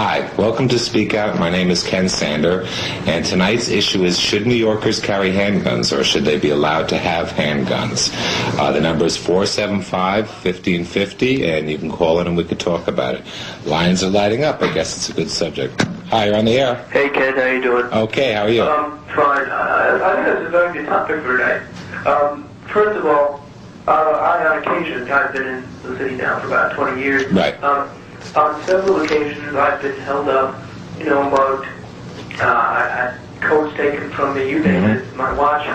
Hi, welcome to Speak Out. My name is Ken Sander, and tonight's issue is should New Yorkers carry handguns or should they be allowed to have handguns? Uh, the number is 475-1550, and you can call in and we could talk about it. Lines are lighting up. I guess it's a good subject. Hi, you're on the air. Hey Ken, how you doing? Okay, how are you? Um, fine. Uh, I think that's a very good topic for tonight. Um, first of all, uh, I on occasion, I've been in the city now for about 20 years. Right. Um, on several occasions, I've been held up, you know, about uh, I had codes taken from me, you name it, my watch.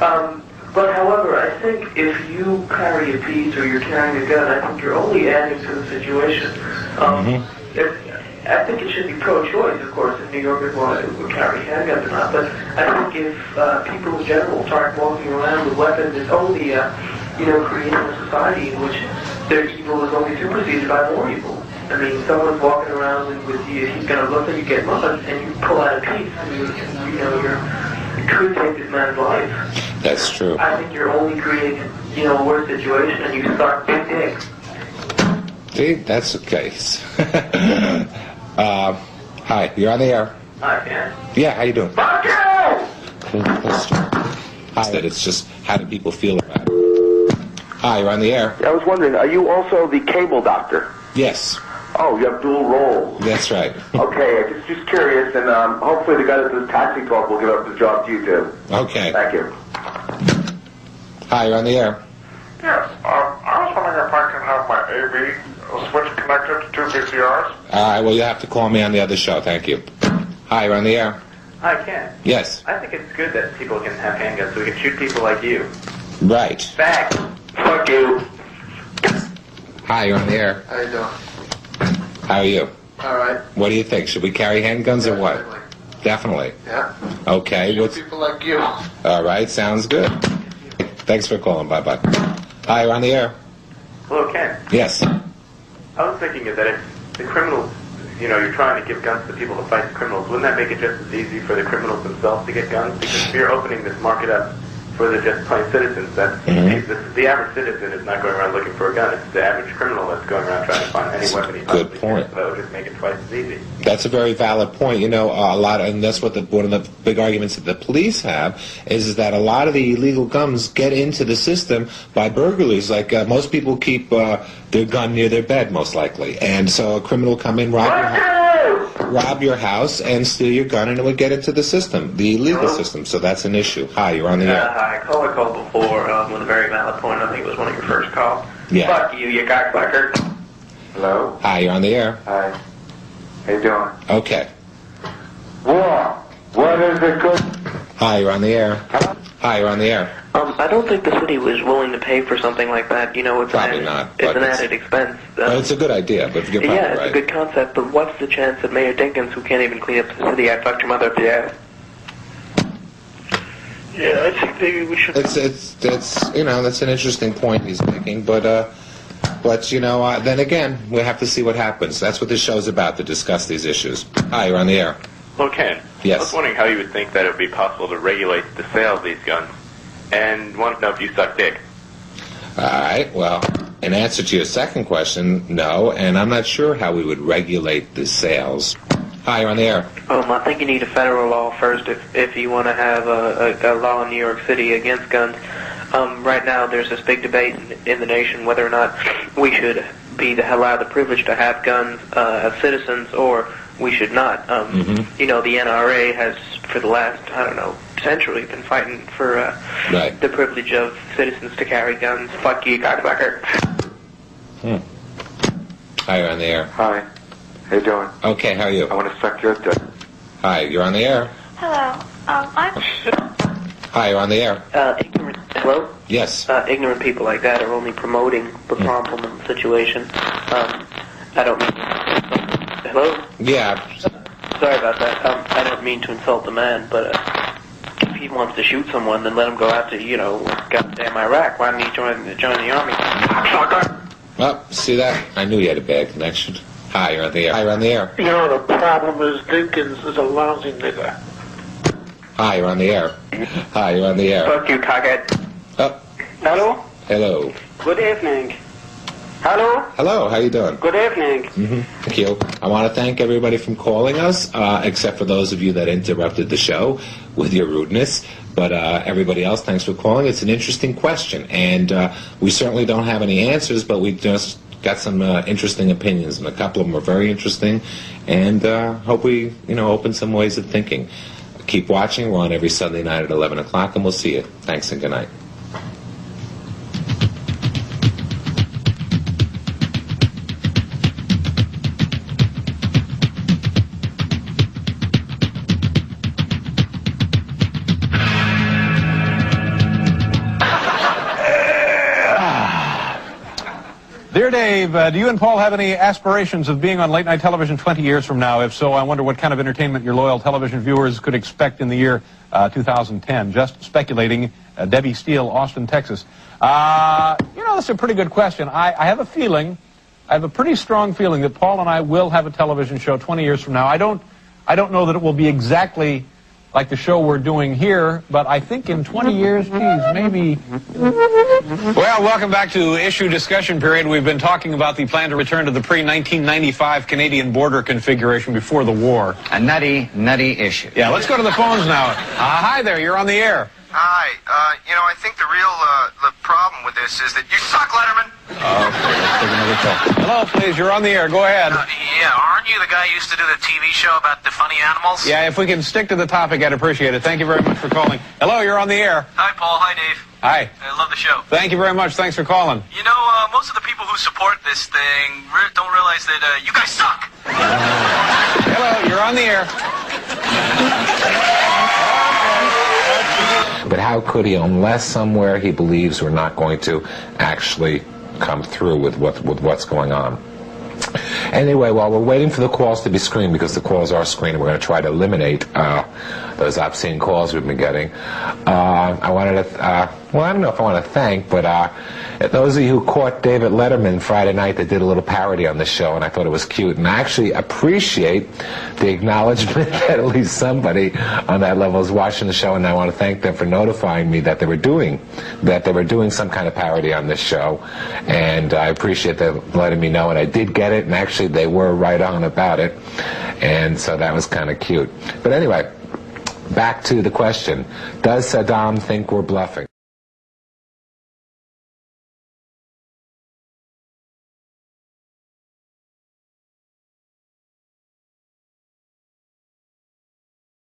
Um, but however, I think if you carry a piece or you're carrying a gun, I think you're only adding to the situation. Um, if, I think it should be pro-choice, of course, if New York, Yorkers want to carry handguns or not. But I think if uh, people in general start walking around with weapons, it's only, uh, you know, creating a society in which their evil is only superseded by more evil. I mean, someone's walking around with, with you, he's going to look and you get mugged, and you pull out a piece, and you, you know, you're, you could take this man's life. That's true. I think you're only creating, you know, a worse situation, and you start big dick. See, that's the case. uh, hi, you're on the air. Hi, Ken. Yeah, how you doing? Fuck you! Hi. That it's just how do people feel about it? Hi, you're on the air. I was wondering, are you also the cable doctor? Yes, Oh, you have dual roles. that's right. Okay, just just curious, and um, hopefully the guy that does taxi talk will give up the job to you too. Okay. Thank you. Hi, you're on the air. Yes, um, I was wondering if I Ken have my AV switch connected to two VCRs. All right, well, you have to call me on the other show. Thank you. Hi, you're on the air. I can. Yes. I think it's good that people can have handguns so we can shoot people like you. Right. Fact. Fuck you. Hi, you're on the air. How you doing? How are you? All right. What do you think? Should we carry handguns or what? Definitely. Definitely. Yeah. Okay. What's, People like you. all right, sounds good. Thanks for calling. Bye bye. Hi, you're on the air. Hello, Ken. Yes. I was thinking that if the criminals, you know, you're trying to give guns to people to fight the criminals, wouldn't that make it just as easy for the criminals themselves to get guns? Because if you're opening this market up for the just plain citizens, that Mhm. the, the average citizen is not going around looking for a gun. It's the average criminal that's going around trying to find any weapon he Good point. can. So just make it twice as easy. That's a very valid point. You know, a lot, and that's what the, one of the big arguments that the police have is, that a lot of the illegal guns get into the system by burglaries. Like uh, most people keep uh, their gun near their bed, most likely, and so a criminal will come in, rob your, hou- rob your house, and steal your gun, and it would get into the system, the illegal system. So that's an issue. Hi, you're on the Uh, air. hi, caller called a call before um, with a very valid point. I think it was one of your first calls. Yeah. Fuck you, you cocksucker. Hello. Hi, you're on the air. Hi. How you doing? Okay. War. What is it good? Hi, you're on the air. Hi, you're on the air. Um, I don't think the city was willing to pay for something like that. You know, it's Probably an added, not, It's an it's- added expense. Uh, Well, it's a good idea, but you're probably yeah, it's right. a good concept, but what's the chance that Mayor Dinkins, who can't even clean up the city, I fucked your mother up the ass? Yeah, I think maybe we should. It's it's it's you know that's an interesting point he's making, but uh, but you know uh, then again we have to see what happens. That's what this show's about to discuss these issues. Hi, you're on the air. Well, Ken, Yes. I was wondering how you would think that it would be possible to regulate the sale of these guns, and wanted to know if you suck dick. All right. Well, in answer to your second question, no, and I'm not sure how we would regulate the sales. Hi, you're on the air. Um, I think you need a federal law first if, if you want to have a, a, a law in New York City against guns. Um, right now, there's this big debate in, in the nation whether or not we should be the, allowed the privilege to have guns uh, as citizens or we should not. Um, Mhm. You know, the NRA has, for the last, I don't know, century, been fighting for uh, Right. the privilege of citizens to carry guns. Fuck you, cocksucker. Hi, you're on the air. Hi. How you doing? Okay, how are you? I want to suck your dick. Hi, you're on the air. Hello. Um, I'm Hi, you're on the air. Uh, ignorant, hello? Yes. uh, ignorant people like that are only promoting the problem and the situation. Um, I don't mean. Hello? Yeah. Sorry about that. Um, I don't mean to insult the man, but uh, if he wants to shoot someone, then let him go out to, you know, goddamn Iraq. Why didn't he join, join the army? Well, see that? I knew you had a bad connection. Hi, you're on the air. Hi, you're on the air. You know, the problem is Dinkins is a lousy nigger. Hi, you're on the air. Hi, you're on the air. Fuck you, cockhead. Oh, Hello. hello. Good evening. Hello. Hello, how you doing? Good evening. Thank you. I want to thank everybody from calling us, uh, except for those of you that interrupted the show with your rudeness. But uh, everybody else, thanks for calling. It's an interesting question, and uh, we certainly don't have any answers, but we just got some uh, interesting opinions, and a couple of them are very interesting, and uh, hope we, you know, open some ways of thinking. Keep watching. We're on every Sunday night at 11 o'clock, and we'll see you. Thanks and good night. Dear Dave, uh, do you and Paul have any aspirations of being on late night television 20 years from now? If so, I wonder what kind of entertainment your loyal television viewers could expect in the year uh, 2010. Just speculating. Uh, Debbie Steele, Austin, Texas. Uh, you know, that's a pretty good question. I, I have a feeling, I have a pretty strong feeling that Paul and I will have a television show 20 years from now. I don't, I don't know that it will be exactly like the show we're doing here, but I think in 20 years, geez, maybe. Well, welcome back to issue discussion period. We've been talking about the plan to return to the pre-1995 Canadian border configuration before the war. A nutty, nutty issue. Yeah, let's go to the phones now. Uh, hi there, you're on the air. Hi. Uh, you know, I think the real uh, the problem with this is that you suck, Letterman. Okay, let's take another call. Hello, please, you're on the air. Go ahead. yeah, aren't you the guy who used to do the TV show about the funny animals? Yeah, if we can stick to the topic, I'd appreciate it. Thank you very much for calling. Hello, you're on the air. Hi, Paul. Hi, Dave. Hi. I love the show. Thank you very much. Thanks for calling. You know, uh, most of the people who support this thing re- don't realize that uh, you guys suck. Hello, you're on the air. How could he, unless somewhere he believes we're not going to actually come through with what with what's going on? Anyway, while we're waiting for the calls to be screened, because the calls are screened, we're going to try to eliminate uh, those obscene calls we've been getting. Uh, I wanted to, uh, well, I don't know if I want to thank, but uh, those of you who caught David Letterman Friday night that did a little parody on the show, and I thought it was cute, and I actually appreciate the acknowledgement that at least somebody on that level is watching the show, and I want to thank them for notifying me that they were doing that they were doing some kind of parody on this show, and I appreciate them letting me know, and I did get it, and actually they were right on about it, and so that was kind of cute. But anyway, back to the question: Does Saddam think we're bluffing?